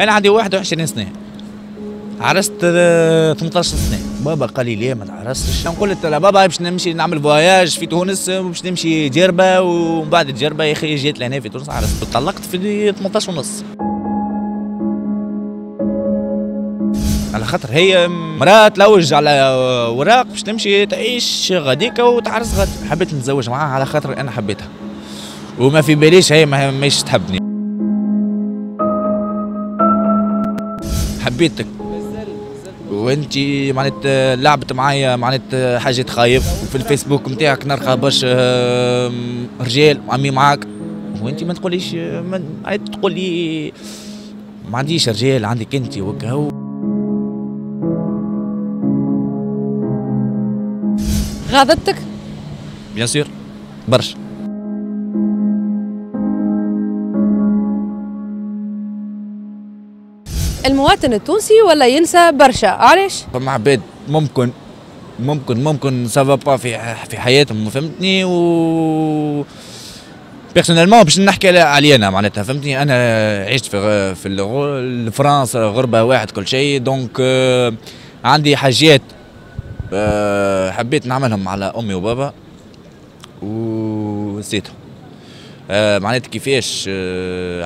أنا عندي 21 سنة. عرست آه، 18 سنة. بابا قال لي ليه ما تعرستش له بابا باش نمشي نعمل voyage في تونس باش نمشي جربة ومن بعد الجربة يا أخي جيت لهنا في تونس عرست. طلقت في 18 ونص. على خاطر هي مرأة تلوج على وراق باش تمشي تعيش غاديكا وتعرس غد حبيت نتزوج معاها على خاطر أنا حبيتها. وما في باليش هي ما ماهيش تحبني. حبيتك وانت معناتها لعبت معايا معناتها حاجة خايب وفي الفيسبوك نتاعك نلقى برشا رجال عمي معاك. وانت ما تقوليش ما عاد تقول لي ما عنديش رجال عندك انت وكا غاضبتك؟ bien sûr برشا. المواطن التونسي ولا ينسى برشا؟ علاش؟ فما عباد ممكن ممكن ممكن ça va في في حياتهم فهمتني؟ و personnellement باش نحكي علي أنا معناتها فهمتني؟ أنا عشت في في فرنسا غربة واحد كل شيء donc آه، عندي حاجات آه، حبيت نعملهم على أمي وبابا ونسيتهم آه، معناتها كيفاش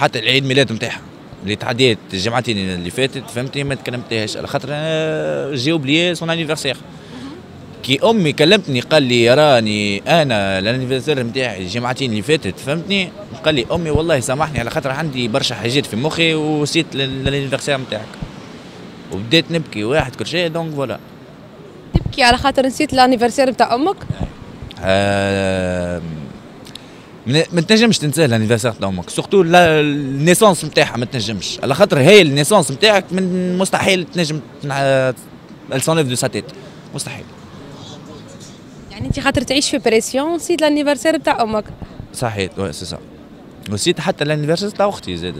حتى العيد ميلاد نتاعها. اللي تعديت الجمعتين اللي فاتت فهمتني ما تكلمتهاش. على خاطر أنا j'ai oublié son anniversaire كي أمي كلمتني قال لي راني أنا ال anniversaire نتاعي الجمعتين اللي فاتت فهمتني؟ قال لي أمي والله سامحني على خاطر عندي برشا حاجات في مخي ونسيت ال anniversaire نتاعك وبديت نبكي واحد كل شيء donc voilà تبكي على خاطر نسيت ال anniversaire بتاع أمك؟ آه، ما تنجمش تنسى ال anniversaire تاع أمك surtout ال naissance نتاعها ما تنجمش. على خاطر هي ال naissance نتاعك من مستحيل تنجم l'enlève de sa tête مستحيل. يعني انت خاطر تعيش في pression نسيت ال anniversaire بتاع أمك صحيح وي سي سا نسيت حتى ال anniversaire تاع أختي زاد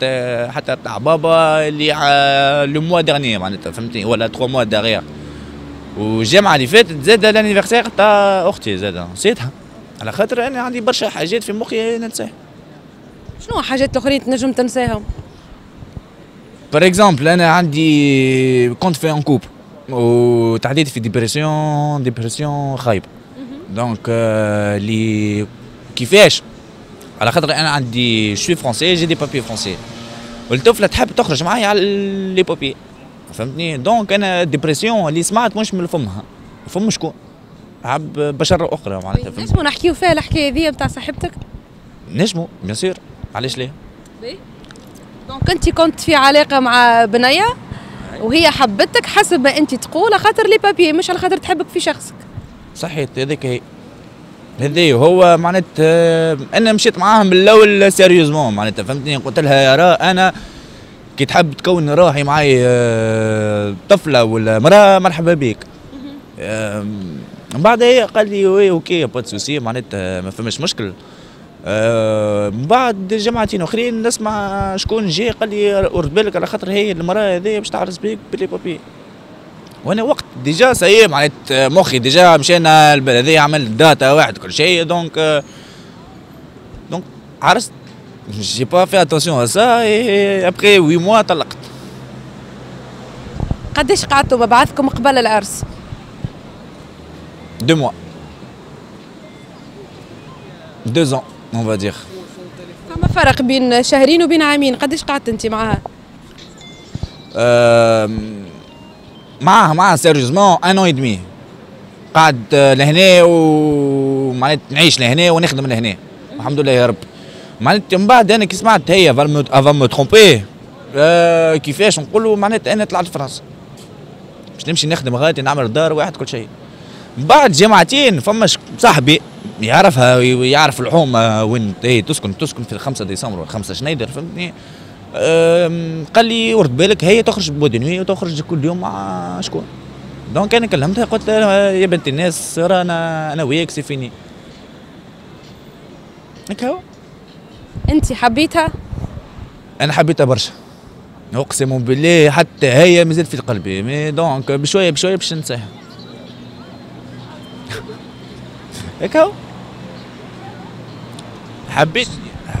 تا- حتى تاع بابا اللي le mois dernier معناتها فهمتني؟ ولا trois mois derrière والجامعة اللي فاتت زاد ال anniversaire تاع أختي زاد نسيتها. على خاطر أنا عندي برشا حاجات في مخي ننساها. شنو حاجات الاخرين تنجم تنساهم؟ par exemple أنا عندي كنت في en couple وتعديت في dépression dépression خايبة. donc اللي كيفاش؟ على خاطر أنا عندي je suis français j'ai des papiers français والطفلة تحب تخرج معايا على les papiers فهمتني؟ donc أنا dépression اللي سمعت مش من فمها. فم شكون؟ عب بشر أخرى معناتها فهمتني نجمو نحكيو فيها الحكاية ذي بتاع صاحبتك؟ نجمو bien sûr. علاش ليه؟ donc أنت كنت في علاقة مع بنيه وهي حبتك حسب ما أنت تقول خاطر les papiers مش على خاطر تحبك في شخصك. صحيح هذيك هي. هذي هو معناتها أنا مشيت معاهم من الأول sérieusement معناتها فهمتني؟ قلت لها يا را أنا كي تحب تكون روحي معي آه، طفلة ولا مرأة مرحبا بك من بعد هي قال لي oui OK pas souci معناتها ما فماش مشكل. آه، من بعد جماعتين أخرين نسمع شكون جي قال لي رد بالك على خاطر هي المرأة هذه باش تعرس بيك ب les papiers. وأنا وقت ديجا سي معناتها مخي ديجا مشينا البلد هذه عمل داتا واحد كل شيء دونك آه، دونك عرست. جي با في اتونسيون سا ابخي وي موا طلقت. قداش قعدتوا مع بعضكم قبل العرس؟ دو موا دو زون اون فا دير فما فرق بين شهرين وبين عامين قداش قعدت أنت معاها؟ آم، معاها معاها sérieusement un an et demi قاعد آه، لهنا ومعناتها نعيش لهنا ونخدم لهنا. الحمد لله يا رب. معناتها من بعد أنا كي سمعت هي avant me tromper آه، كيفاش نقولوا معناتها أنا طلعت فرنسا. باش نمشي نخدم غادي نعمل دار واحد كل شيء. بعد جمعتين فما صاحبي يعرفها ويعرف الحومه وين هي تسكن تسكن في 5 ديسمبر 5 شنايدر فهمتني؟ قال لي ورد بالك هي تخرج boîte de nuit وتخرج كل يوم مع شكون؟ donc أنا كلمتها قلت لها يا بنت الناس رانا أنا وياك c'est fini. هيك هو. أنت حبيتها؟ أنا حبيتها برشا. أقسم بالله حتى هي مازالت في قلبي donc بشوية بشوية باش ننساها. هيك هو حبيت.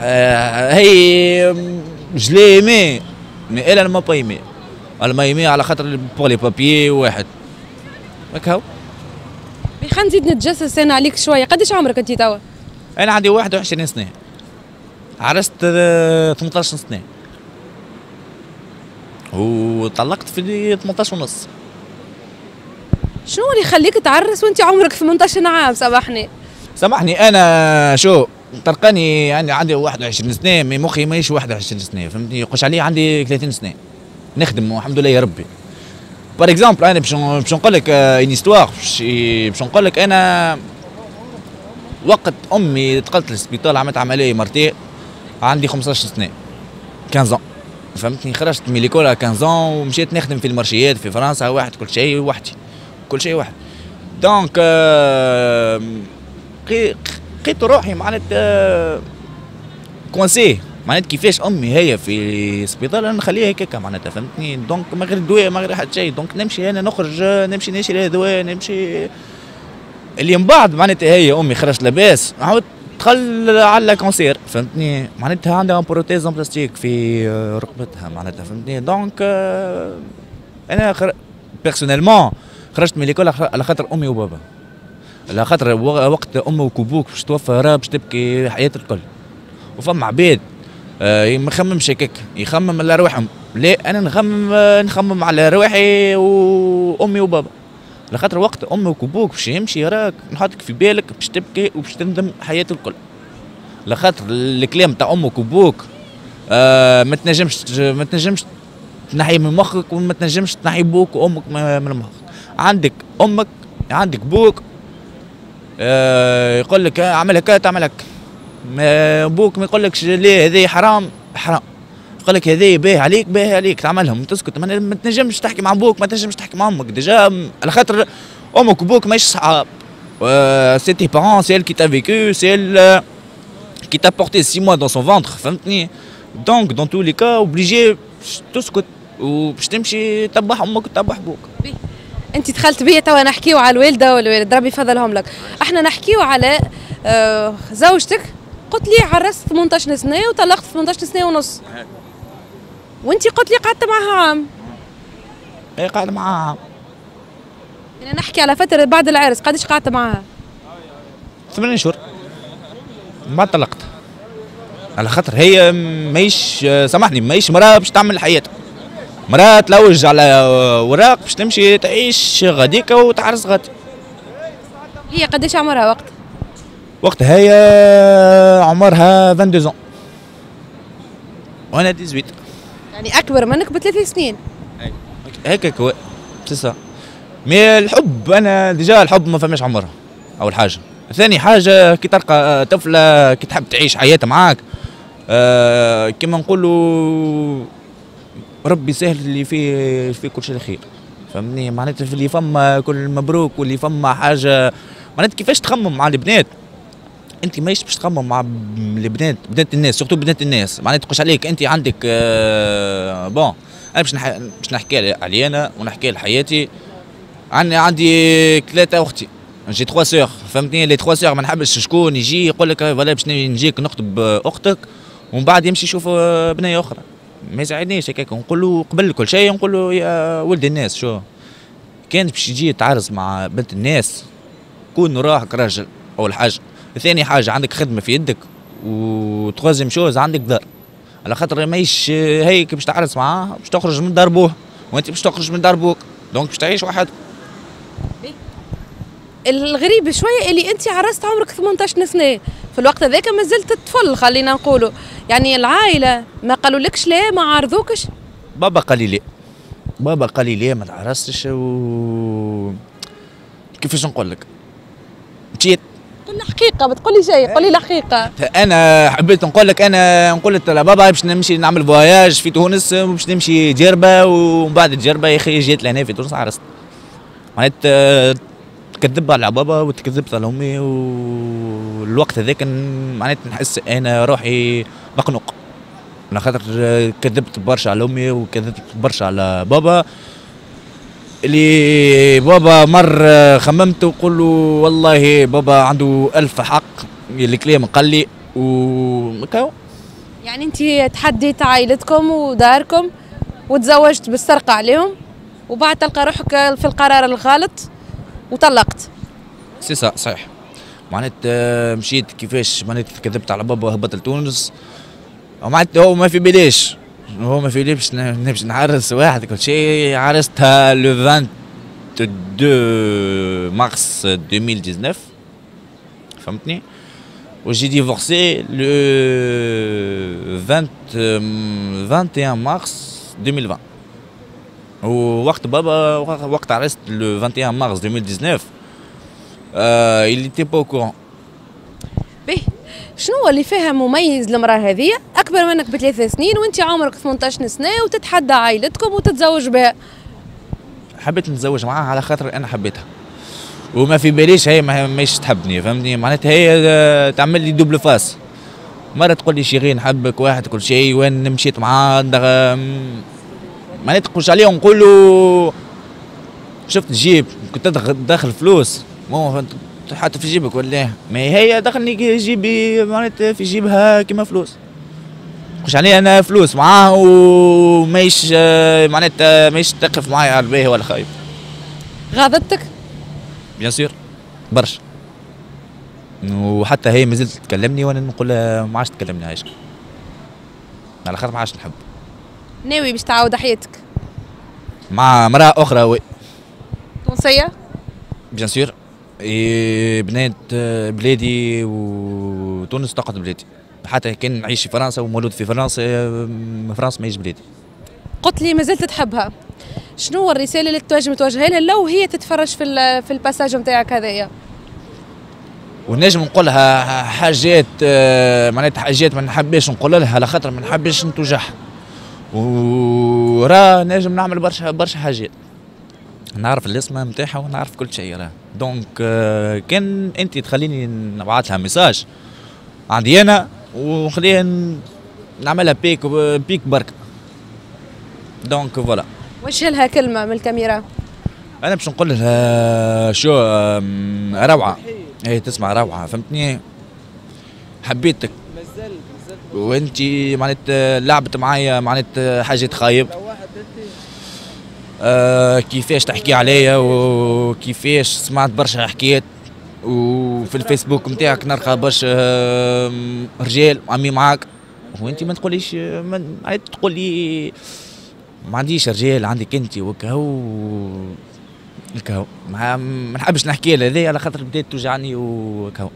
آه، هي جليمي مي. إلا ما با يمي ما يمي على خاطر بوغ لي بابيي واحد. هكا هو خلينا نزيد نتجسس أنا عليك شوية. قداش عمرك انت توا؟ أنا عندي 21 سنة. عرست آه، 18 سنة. وطلقت في 18 ونص. شنو اللي يخليك تعرس وانت عمرك 18 عام سامحني. سامحني أنا شو طرقاني يعني عندي 21 سنة mais مخي ماهيش 21 سنة فهمتني؟ تقولش علي عندي 30 سنة. نخدم والحمد لله يا ربي. par exemple أنا باش باش نقول لك une histoire باش نقول لك أنا وقت أمي دخلت للسبيطار عملت عملية مرتين عندي 15 سنة 15 فهمتني؟ خرجت من l'école 15 ومشيت نخدم في المارشيات في فرنسا واحد كل شيء وحدي. كل شيء واحد. donc لقيت روحي معناتها coincé معناتها كيفاش أمي هي في سبيطار أنا نخليها هكاك معناتها فهمتني؟ donc ما غير الدواء ما غير حتى شيء. donc نمشي أنا نخرج نمشي نشري دواء نمشي. اللي من بعد معناتها هي أمي خرجت لاباس. عاود دخل على cancer فهمتني؟ معناتها عندها prothèse بلاستيك في رقبتها معناتها فهمتني؟ donc أنا خر... personnellement خرجت من l'école على خاطر أمي وبابا. على خاطر وقت أمك وابوك باش توفى راه باش تبكي حياة الكل. وفما عباد آه ما يخممش هكاك. يخمم على رواحهم لا أنا نخمم نخمم على رواحي وأمي وبابا. على خاطر وقت أمك وابوك باش يمشي راك نحطك في بالك باش تبكي وباش تندم حياة الكل. على خاطر الكلام تاع أمك وابوك آه ما تنجمش ما تنجمش تنحي من مخك وما تنجمش تنحي بوك وأمك من مخك. عندك أمك عندك بوك آه يقول لك اعمل هكا تعمل هكا بوك ما يقولكش ليه هذه حرام؟ حرام. يقول لك هذه باهي عليك باهي عليك تعملهم تسكت. ما تنجمش تحكي مع بوك ما تنجمش تحكي مع أمك. déjà على خاطر أمك وبوك ماهيش صحاب c'est tes parents c'est qui t'a vécu c'est c'est moi dans son ventre فهمتني؟ donc dans tous les cas obligé تسكت. وباش تمشي تبح أمك وتبح بوك انت دخلت بيا توا نحكيو على الوالدة والوالد ربي يفضلهم لك. إحنا نحكيو على آه زوجتك. قلت لي عرست 18 سنة وطلقت 18 سنة ونص. وانت قلت لي قعدت معها عام اي قعدت معها عام يعني نحكي على فترة بعد العرس قداش قعدت معها ثمان شهور. ما طلقت. على خاطر هي ماهيش سامحني ماهيش مراه باش تعمل حياتها. مراه تلوج على وراق باش تمشي تعيش غاديكا وتعرس غادي. هي قداش عمرها وقت؟ وقتها هي عمرها 22 وأنا 18 يعني أكبر منك بثلاث سنين. هيك هيك سي mais الحب أنا déjà الحب ما فماش عمرها أول حاجة. ثاني حاجة كي تلقى طفلة كي تحب تعيش حياتها معاك آه كما نقولوا ربي سهل اللي فيه في كل شيء خير فهمني معناتها اللي فما كل مبروك واللي فما حاجة. معناتها كيفاش تخمم مع البنات؟ أنت ماهيش باش تخمم مع البنات بنات الناس surtout بنات الناس. معناتها تقولش عليك أنت عندك آه bon أنا باش. باش نحكي علي أنا ونحكي لحياتي عندي عندي ثلاثة أختي. j'ai trois sœurs فهمتني؟ les trois sœurs ما نحبش شكون يجي يقول لك voilà باش نجيك نخطب أختك. ومن بعد يمشي يشوف بنية أخرى. ما يساعدنيش هكاك. نقول له قبل كل شيء نقول له يا ولد الناس شو؟ كان باش يجي تعرس مع بنت الناس كون راحك راجل أول حاجة. ثاني حاجة عندك خدمة في يدك. troisième chose عندك دار. على خاطر ماهيش هيك باش تعرس معاه باش تخرج من دار بوه. وانت باش تخرج من دار بوك. donc باش تعيش وحدك. الغريب شوية اللي انت عرست عمرك 18 سنه في الوقت هذاك ما زلت طفل خلينا نقولوا. يعني العائلة ما قالوا لكش لا ما عارضوكش؟ بابا قال لي لا. بابا قال لي لا ما تعرستش و كيفاش نقول لك؟ مشيت. قل لي حقيقة بتقول لي شيء قول لي الحقيقة أنا حبيت نقول لك أنا نقول لبابا باش نمشي نعمل فواياج في تونس باش نمشي جربة ومن بعد الجربة يا أخي جيت لهنا في تونس عرست. معناتها تكذب على بابا وتكذبت على أمي والوقت هذاك معناتها نحس أنا روحي مقنوق. على خاطر كذبت برشا على أمي وكذبت برشا على بابا. اللي بابا مر خممت وقول له والله بابا عنده ألف حق الكلام قال لي يعني انت تحديت عائلتكم وداركم وتزوجت بالسرقة عليهم وبعد تلقى روحك في القرار الغلط؟ وطلقت. سي سا صحيح. معناتها مشيت كيفاش؟ معناتها كذبت على بابا وهبطت لتونس. معناتها هو ما في باليش هو ما في باليش نمشي نعرس واحد كل شيء. عرستها لو 22 مارس 2019 فهمتني؟ وجي ديفورسي لو 20 21 مارس 2020 ووقت بابا وقت عرست لو 21 مارس 2019 آه il était pas au courant. به شنو اللي فيها مميز المرأة هذه؟ أكبر منك بثلاث سنين وأنت عمرك 18 سنة وتتحدى عائلتكم وتتزوج بها. حبيت نتزوج معاها على خاطر أنا حبيتها. وما في باليش هي ما ماهيش تحبني فهمتني؟ معناتها هي آه، تعمل لي دوبل فاس مرة تقول لي شيرين نحبك واحد كل شيء وين مشيت معاه معناتها تقولش عليه ونقول له شفت جيب كنت داخل فلوس. مو حتى في جيبك ولا ما هي دخلني جيبي معناتها في جيبها كيما فلوس. مش علي أنا فلوس معاه ومايش معناتها مايش تقف معايا على الباهي ولا خايب. غاضبتك؟ بيان سور برشا. وحتى هي مازلت تكلمني وأنا نقول لها ما عادش تكلمني عايش على خاطر ما عادش نحب ناوي باش تعاود حياتك؟ مع مرأة أخرى oui. تونسية؟ bien sûr بنات بلادي وتونس تقعد بلادي. حتى كان نعيش في فرنسا ومولود في فرنسا فرنسا ماهيش بلادي. قلت لي مازلت تحبها شنو الرسالة اللي تواجه توجهها لها لو هي تتفرج في في ال passage نتاعك هذايا؟ ونجم نقول لها حاجات معناتها حاجات ما نحبش نقول لها على خاطر ما نحبش نتوجعها. ورا نجم نعمل برشا برشا حاجات. نعرف الاسم نتاعها ونعرف كل شيء. راه donc كان أنت تخليني نبعث لها message عندي أنا وخليها نعملها بيك بيك برك. donc voilà وجه لها كلمة من الكاميرا؟ أنا باش نقول لها شو روعة. هي تسمع روعة فهمتني؟ حبيتك. مازال. وانت معناتها لعبت معايا معناتها حاجة خايب. آه كيفاش تحكي عليا وكيفاش سمعت برشا حكايات وفي الفيسبوك نتاعك نلقى برشا رجال عمي معاك. وانت ما تقوليش ما تقول ما عنديش رجال عندك انت وكهو الكهو ما نحبش نحكي لها على خاطر بدات توجعني وكهو